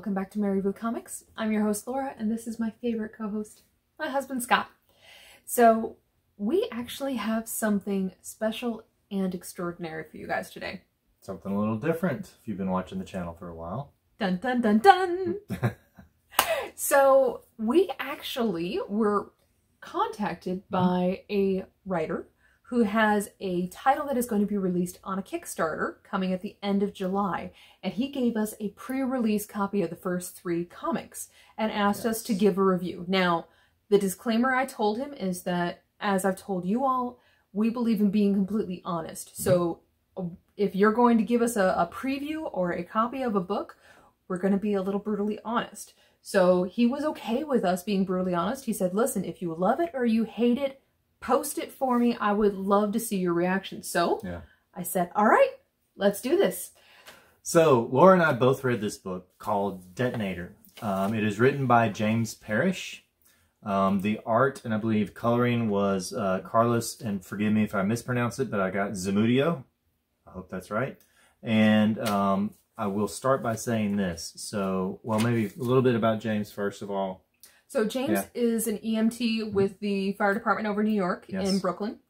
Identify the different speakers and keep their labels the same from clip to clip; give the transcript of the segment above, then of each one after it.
Speaker 1: welcome back to Married with Comics. I'm your host Laura, and this is my favorite co-host, my husband Scott. So we actually have something special and extraordinary for you guys today.
Speaker 2: Something a little different if you've been watching the channel for a while.
Speaker 1: Dun dun dun dun! so we actually were contacted by a writer who has a title that is going to be released on a Kickstarter coming at the end of July. And he gave us a pre-release copy of the first three comics and asked yes. us to give a review. Now, the disclaimer I told him is that, as I've told you all, we believe in being completely honest. Mm-hmm. So if you're going to give us a, a preview or a copy of a book, we're going to be a little brutally honest. So he was okay with us being brutally honest. He said, listen, if you love it or you hate it, post it for me. I would love to see your reaction. So yeah. I said, all right, let's do this.
Speaker 2: So Laura and I both read this book called Detonator. Um, it is written by James Parrish. Um, the art and I believe coloring was uh, Carlos, and forgive me if I mispronounce it, but I got Zamudio. I hope that's right. And um, I will start by saying this. So, well, maybe a little bit about James first of all.
Speaker 1: So James yeah. is an EMT with the fire department over New York yes. in Brooklyn.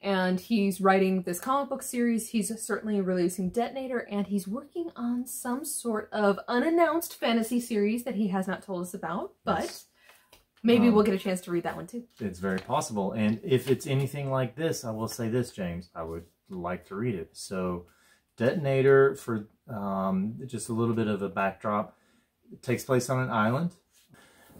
Speaker 1: And he's writing this comic book series. He's certainly releasing Detonator, and he's working on some sort of unannounced fantasy series that he has not told us about, but yes. maybe um, we'll get a chance to read that one too.
Speaker 2: It's very possible. And if it's anything like this, I will say this, James, I would like to read it. So Detonator, for um, just a little bit of a backdrop, it takes place on an island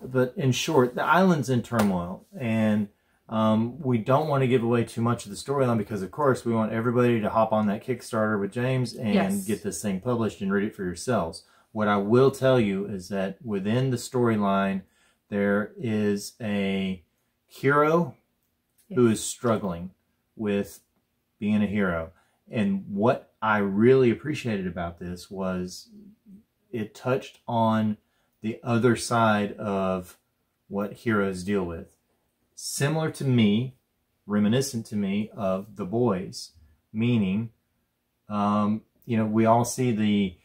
Speaker 2: but in short, the island's in turmoil, and um, we don't want to give away too much of the storyline because, of course, we want everybody to hop on that Kickstarter with James and yes. get this thing published and read it for yourselves. What I will tell you is that within the storyline, there is a hero yes. who is struggling with being a hero. And what I really appreciated about this was it touched on the other side of what heroes deal with. Similar to me, reminiscent to me of The Boys, meaning, um, you know, we all see the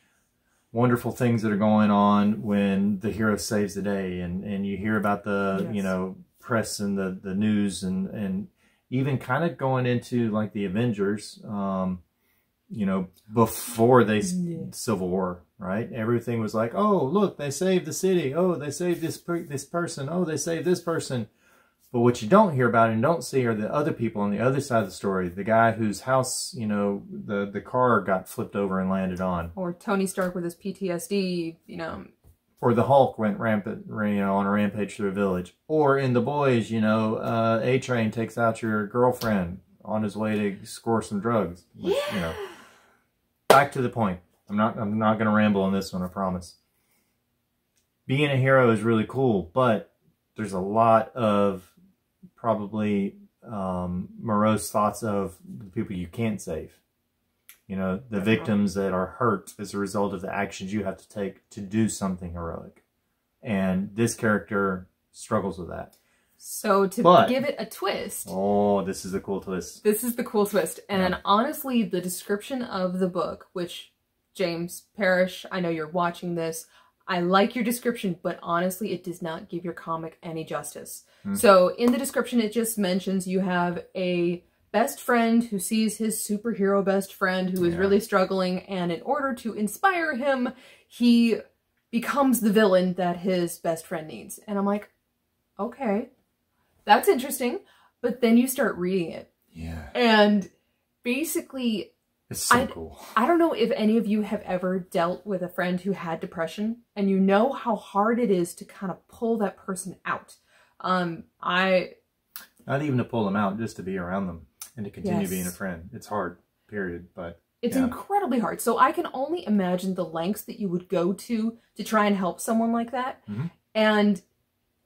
Speaker 2: wonderful things that are going on when the hero saves the day and, and you hear about the, yes. you know, press and the, the news and, and even kind of going into like the Avengers, um, you know, before they yeah. Civil War, right? Everything was like, oh, look, they saved the city. Oh, they saved this per this person. Oh, they saved this person. But what you don't hear about and don't see are the other people on the other side of the story. The guy whose house, you know, the the car got flipped over and landed on,
Speaker 1: or Tony Stark with his PTSD, you know.
Speaker 2: Or the Hulk went rampant, you know, on a rampage through a village. Or in The Boys, you know, uh, A Train takes out your girlfriend on his way to score some drugs. Which, yeah. You know, back to the point. I'm not I'm not going to ramble on this one, I promise. Being a hero is really cool, but there's a lot of probably um, morose thoughts of the people you can't save. You know, the victims that are hurt as a result of the actions you have to take to do something heroic. And this character struggles with that.
Speaker 1: So to but, give it a twist.
Speaker 2: Oh, this is a cool twist.
Speaker 1: This is the cool twist. And yeah. honestly, the description of the book, which James Parrish, I know you're watching this. I like your description, but honestly, it does not give your comic any justice. Mm. So in the description, it just mentions you have a best friend who sees his superhero best friend who is yeah. really struggling, and in order to inspire him, he becomes the villain that his best friend needs. And I'm like, okay, that's interesting. But then you start reading it.
Speaker 2: Yeah.
Speaker 1: And basically
Speaker 2: it's so I, cool.
Speaker 1: I don't know if any of you have ever dealt with a friend who had depression and you know how hard it is to kind of pull that person out. Um, I...
Speaker 2: Not even to pull them out, just to be around them and to continue yes. being a friend. It's hard, period, but...
Speaker 1: It's yeah. incredibly hard. So I can only imagine the lengths that you would go to to try and help someone like that. Mm -hmm. And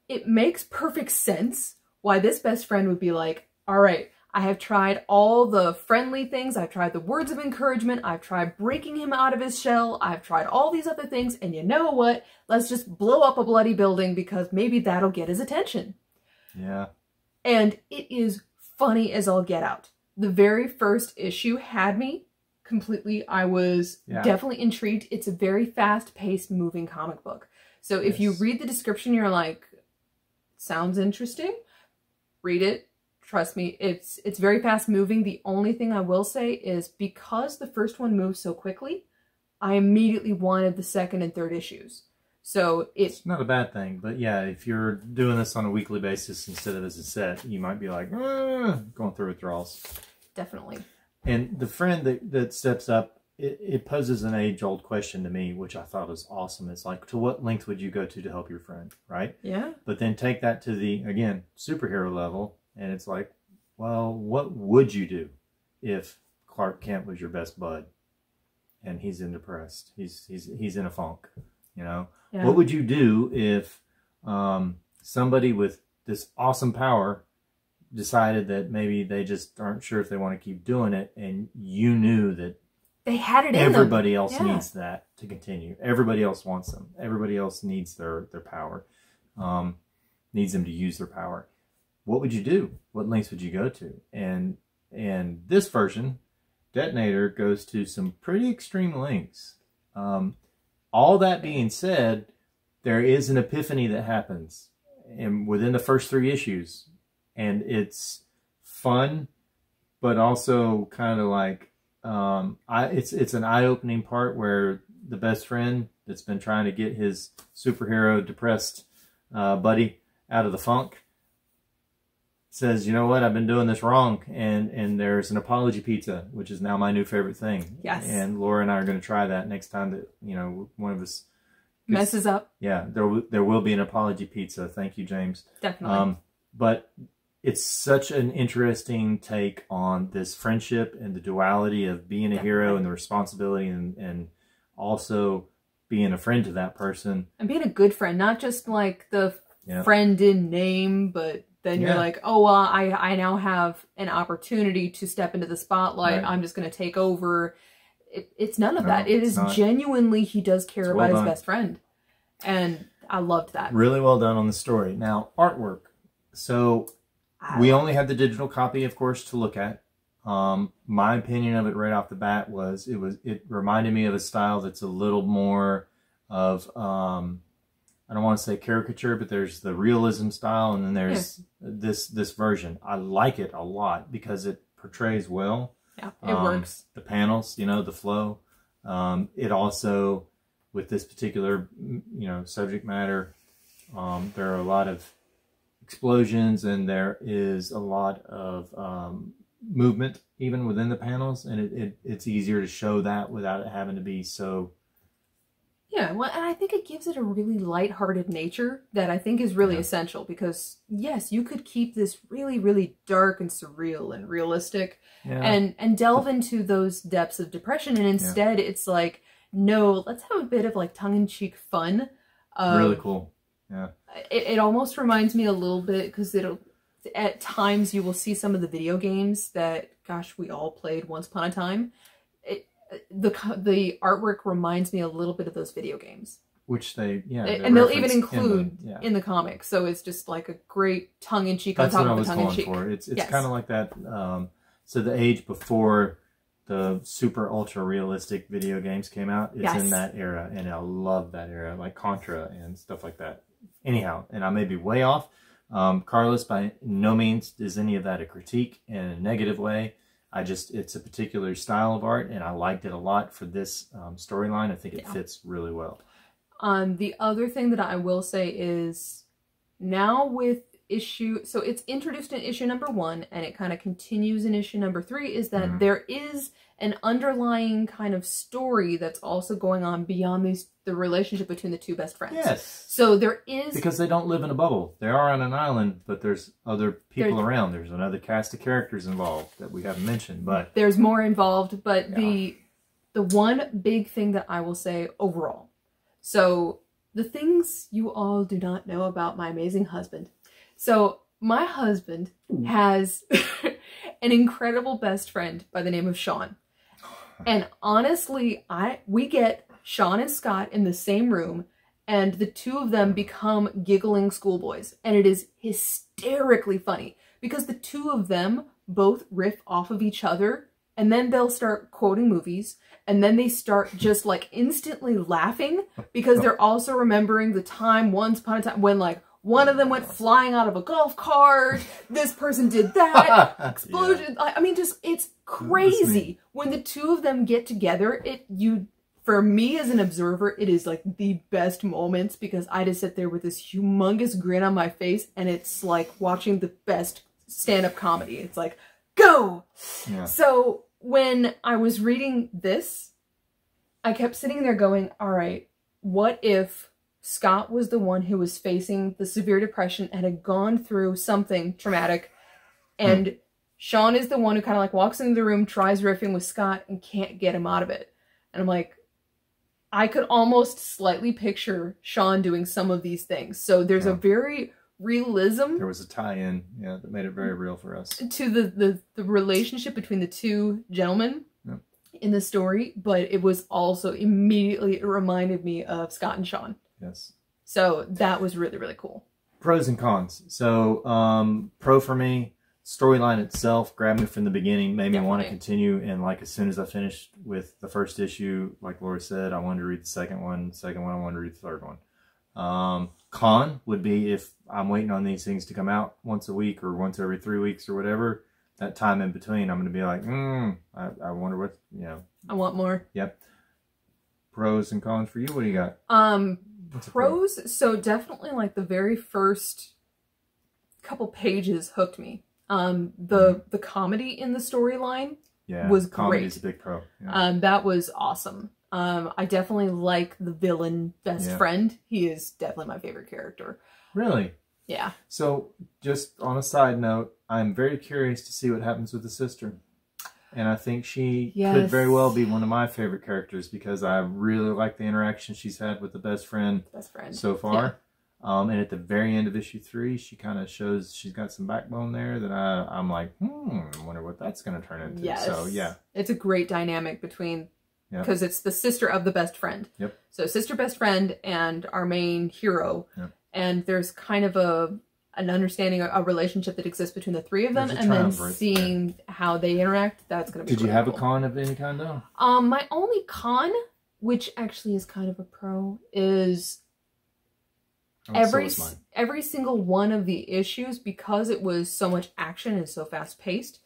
Speaker 1: it makes perfect sense why this best friend would be like, all right, I have tried all the friendly things. I've tried the words of encouragement. I've tried breaking him out of his shell. I've tried all these other things. And you know what? Let's just blow up a bloody building because maybe that'll get his attention.
Speaker 2: Yeah.
Speaker 1: And it is funny as all get out. The very first issue had me completely. I was
Speaker 2: Yeah.
Speaker 1: definitely intrigued. It's a very fast paced moving comic book. So if you read the description, you're like, sounds interesting. Read it. Trust me, it's it's very fast moving. The only thing I will say is because the first one moves so quickly, I immediately wanted the second and third issues. So it
Speaker 2: It's not a bad thing, but yeah, if you're doing this on a weekly basis instead of as a set, you might be like, "Ah," going through withdrawals.
Speaker 1: definitely
Speaker 2: And the friend that, that steps up, it, it poses an age old question to me, which I thought was awesome. It's like, to what length would you go to to help your friend, right?
Speaker 1: yeah.
Speaker 2: But then take that to the, again, superhero level, and it's like, well, what would you do if Clark Kent was your best bud and he's in depressed? He's, he's, he's in a funk, you know?
Speaker 1: Yeah.
Speaker 2: What would you do if um, somebody with this awesome power decided that maybe they just aren't sure if they want to keep doing it, and you knew that
Speaker 1: they had it
Speaker 2: everybody else
Speaker 1: Yeah.
Speaker 2: needs that to continue. Everybody else wants them. Everybody else needs their their power, um, needs them to use their power. What would you do? What lengths would you go to? And and this version, Detonator goes to some pretty extreme lengths. Um, all that being said, there is an epiphany that happens, and within the first three issues, and it's fun, but also kind of like um, I it's it's an eye opening part where the best friend that's been trying to get his superhero depressed uh, buddy out of the funk says, "You know what? I've been doing this wrong," and and there's an apology pizza, which is now my new favorite thing.
Speaker 1: Yes.
Speaker 2: And Laura and I are going to try that next time that you know one of us
Speaker 1: messes up.
Speaker 2: Yeah, there will, there will be an apology pizza. Thank you, James.
Speaker 1: Definitely.
Speaker 2: Um, but it's such an interesting take on this friendship and the duality of being a hero and the responsibility and, and also being a friend to that person.
Speaker 1: and being a good friend, not just like the
Speaker 2: Yeah.
Speaker 1: friend in name, but then you're
Speaker 2: Yeah.
Speaker 1: like, oh, well, I, I now have an opportunity to step into the spotlight.
Speaker 2: Right.
Speaker 1: I'm just going to take over. It, it's none of
Speaker 2: No,
Speaker 1: that.
Speaker 2: It's not.
Speaker 1: genuinely he does care
Speaker 2: It's
Speaker 1: about
Speaker 2: well
Speaker 1: his
Speaker 2: done.
Speaker 1: best friend, and I loved that.
Speaker 2: Really well done on the story. Now, artwork. So
Speaker 1: I-
Speaker 2: we only had the digital copy, of course, to look at. Um, my opinion of it right off the bat was it was it reminded me of a style that's a little more of um, I don't want to say caricature, but there's the realism style, and then there's this this version. I like it a lot because it portrays well
Speaker 1: yeah, it
Speaker 2: um,
Speaker 1: works.
Speaker 2: the panels, you know, the flow. Um, it also, with this particular, you know, subject matter, um, there are a lot of explosions and there is a lot of um, movement even within the panels, and it, it it's easier to show that without it having to be so.
Speaker 1: Yeah, well, and I think it gives it a really lighthearted nature that I think is really
Speaker 2: Yeah.
Speaker 1: essential because yes, you could keep this really, really dark and surreal and realistic,
Speaker 2: Yeah.
Speaker 1: and and delve into those depths of depression, and instead it's like, no, let's have a bit of like tongue in cheek fun. Um,
Speaker 2: really cool. Yeah.
Speaker 1: It, it almost reminds me a little bit because it'll at times you will see some of the video games that gosh we all played once upon a time. The the artwork reminds me a little bit of those video games.
Speaker 2: Which they, yeah,
Speaker 1: And-
Speaker 2: they
Speaker 1: and they'll even
Speaker 2: reference in the-
Speaker 1: include
Speaker 2: yeah.
Speaker 1: in the comics, so it's just like a great tongue in cheek on
Speaker 2: That's
Speaker 1: top
Speaker 2: what I
Speaker 1: of the
Speaker 2: was going for. It's it's
Speaker 1: Yes.
Speaker 2: kind of like that. Um, so the age before the super ultra realistic video games came out, it's
Speaker 1: Yes.
Speaker 2: in that era, and I love that era, like Contra and stuff like that. Anyhow, and I may be way off. Um, Carlos, by no means is any of that a critique in a negative way. I just it's a particular style of art, and I liked it a lot for this um, storyline. I think it
Speaker 1: Yeah.
Speaker 2: fits really well.
Speaker 1: Um, the other thing that I will say is now with issue, so it's introduced in issue number one and it kind of continues in issue number three, is that
Speaker 2: Mhm.
Speaker 1: there is an underlying kind of story that's also going on beyond these the relationship between the two best friends.
Speaker 2: Yes,
Speaker 1: So there is
Speaker 2: because they don't live in a bubble. They are on an island, but there's other people
Speaker 1: There's-
Speaker 2: around. There's another cast of characters involved that we haven't mentioned. But
Speaker 1: there's more involved, but
Speaker 2: Yeah.
Speaker 1: the the one big thing that I will say overall. So the things you all do not know about my amazing husband. So my husband has an incredible best friend by the name of Sean. And honestly, I we get Sean and Scott in the same room and the two of them become giggling schoolboys and it is hysterically funny because the two of them both riff off of each other and then they'll start quoting movies and then they start just like instantly laughing because they're also remembering the time once upon a time when like one of them went flying out of a golf cart. This person did that. Explosion. I, I mean just it's crazy. When the two of them get together it you for me as an observer it is like the best moments because i just sit there with this humongous grin on my face and it's like watching the best stand-up comedy. It's like go!
Speaker 2: Yeah.
Speaker 1: so when i was reading this i kept sitting there going all right what if scott was the one who was facing the severe depression and had gone through something traumatic hmm. and sean is the one who kind of like walks into the room tries riffing with scott and can't get him out of it and i'm like i could almost slightly picture sean doing some of these things so there's a very realism
Speaker 2: There was a tie-in, yeah, that made it very real for us.
Speaker 1: to the, the the relationship between the two gentlemen
Speaker 2: Yep.
Speaker 1: in the story, but it was also immediately it reminded me of Scott and Sean.
Speaker 2: Yes.
Speaker 1: So that was really really cool.
Speaker 2: Pros and cons. So, um, pro for me, storyline itself grabbed me from the beginning, made me want to continue. And like as soon as I finished with the first issue, like Laura said, I wanted to read the second one. Second one, I wanted to read the third one. Um, con would be if I'm waiting on these things to come out once a week or once every three weeks or whatever. That time in between, I'm going to be like, hmm, I, I wonder what you know.
Speaker 1: I want more. Yep.
Speaker 2: Pros and cons for you. What do you got?
Speaker 1: Um
Speaker 2: What's a pro?
Speaker 1: pros so definitely like the very first couple pages hooked me. Um the the comedy in the storyline
Speaker 2: Yeah,
Speaker 1: was
Speaker 2: comedy
Speaker 1: great.
Speaker 2: is a big pro. Yeah.
Speaker 1: Um, that was awesome. Um, I definitely like the villain best
Speaker 2: Yeah.
Speaker 1: friend. He is definitely my favorite character.
Speaker 2: really?
Speaker 1: Yeah.
Speaker 2: So, just on a side note, I'm very curious to see what happens with the sister. And I think she could very well be one of my favorite characters because I really like the interaction she's had with the best friend
Speaker 1: Best friend.
Speaker 2: so far. Um, and at the very end of issue three, she kind of shows she's got some backbone there that I, I'm like, hmm, I wonder what that's going to turn into.
Speaker 1: Yes.
Speaker 2: So, yeah.
Speaker 1: It's a great dynamic between
Speaker 2: Yeah.
Speaker 1: because it's the sister of the best friend.
Speaker 2: Yep.
Speaker 1: So sister best friend and our main hero.
Speaker 2: Yep.
Speaker 1: And there's kind of a an understanding, a, a relationship that exists between the three of them, and then seeing how they interact. That's gonna be.
Speaker 2: Did you have a con of any kind, though?
Speaker 1: Um, my only con, which actually is kind of a pro, is
Speaker 2: Oh, so
Speaker 1: every
Speaker 2: was
Speaker 1: every single one of the issues because it was so much action and so fast paced.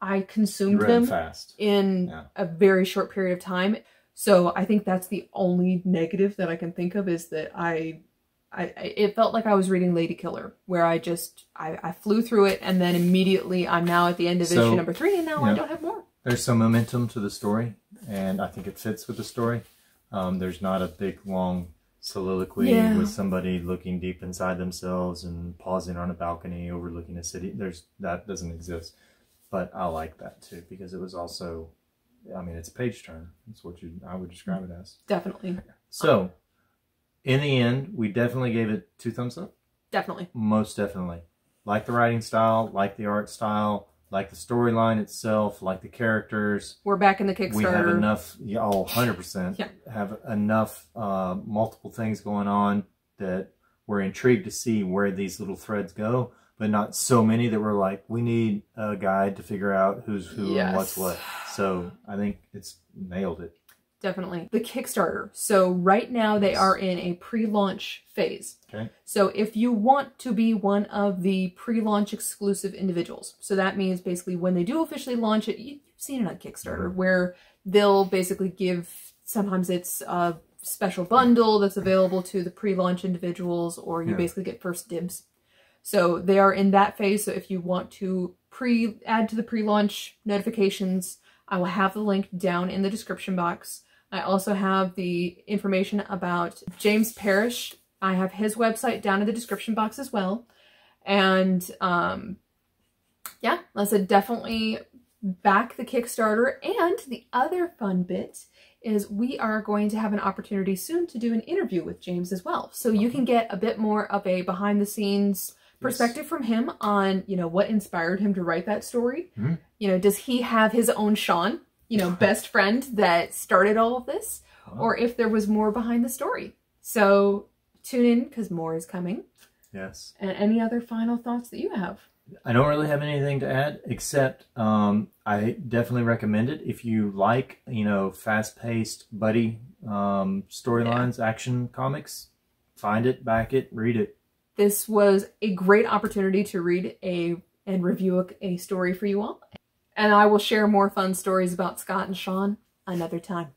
Speaker 1: I consumed
Speaker 2: them
Speaker 1: them
Speaker 2: fast.
Speaker 1: in
Speaker 2: Yeah.
Speaker 1: a very short period of time. So I think that's the only negative that I can think of is that I, I, it felt like I was reading Lady Killer, where I just I, I flew through it and then immediately I'm now at the end of
Speaker 2: So,
Speaker 1: issue number three and now I
Speaker 2: yeah.
Speaker 1: don't have more.
Speaker 2: there's some momentum to the story, and I think it fits with the story. Um, there's not a big long soliloquy
Speaker 1: Yeah.
Speaker 2: with somebody looking deep inside themselves and pausing on a balcony overlooking a city. There's that doesn't exist, but I like that too because it was also, I mean, it's a page turn. That's what you I would describe it as.
Speaker 1: Definitely,
Speaker 2: So, in the end, we definitely gave it two thumbs up.
Speaker 1: definitely.
Speaker 2: Most definitely. Like the writing style, like the art style, like the storyline itself, like the characters.
Speaker 1: We're back in the Kickstarter.
Speaker 2: We have enough, yeah, oh, 100%.
Speaker 1: Yeah.
Speaker 2: Have enough uh, multiple things going on that we're intrigued to see where these little threads go, but not so many that we're like, we need a guide to figure out who's who and what's what. So I think it's nailed it.
Speaker 1: Definitely. The Kickstarter. So right now they are in a pre-launch phase.
Speaker 2: Okay.
Speaker 1: So if you want to be one of the pre-launch exclusive individuals, so that means basically when they do officially launch it, you- you've seen it on Kickstarter
Speaker 2: Mhm.
Speaker 1: where they'll basically give sometimes it's a special bundle that's available to the pre-launch individuals or you
Speaker 2: Yeah.
Speaker 1: basically get first dibs. So they are in that phase. So if you want to pre add to the pre-launch notifications, I will have the link down in the description box. I also have the information about James Parrish. I have his website down in the description box as well. And um yeah, said, definitely back the Kickstarter. And the other fun bit is we are going to have an opportunity soon to do an interview with James as well. So you can get a bit more of a behind the scenes perspective from him on, you know, what inspired him to write that story.
Speaker 2: Mhm.
Speaker 1: You know, does he have his own Sean, you know, best friend that started all of this? Or if there was more behind the story. So tune in because more is coming.
Speaker 2: Yes.
Speaker 1: And any other final thoughts that you have?
Speaker 2: I don't really have anything to add except um, I definitely recommend it if you like, you know, fast-paced buddy um, storylines, yeah. action comics. Find it, back it, read it.
Speaker 1: This was a great opportunity to read a and review a, a story for you all. And I will share more fun stories about Scott and Sean another time.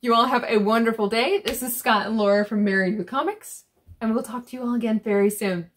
Speaker 1: You all have a wonderful day. This is Scott and Laura from Married with Comics, and we'll talk to you all again very soon.